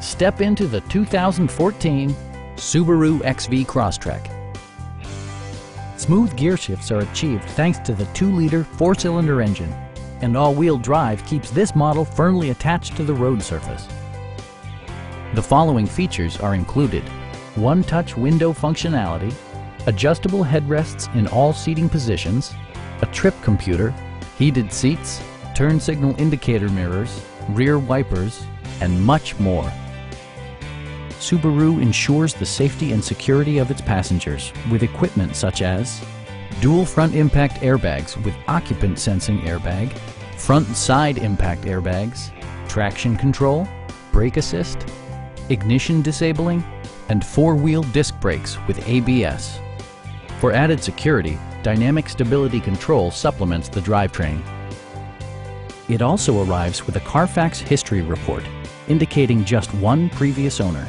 Step into the 2014 Subaru XV Crosstrek. Smooth gear shifts are achieved thanks to the 2-liter four-cylinder engine, and all-wheel drive keeps this model firmly attached to the road surface. The following features are included. One-touch window functionality, adjustable headrests in all seating positions, a trip computer, heated seats, turn signal indicator mirrors, rear wipers, and much more. Subaru ensures the safety and security of its passengers with equipment such as dual front impact airbags with occupant sensing airbag, front side impact airbags, traction control, brake assist, ignition disabling, and four-wheel disc brakes with ABS. For added security, Dynamic Stability Control supplements the drivetrain. It also arrives with a Carfax history report, indicating just one previous owner.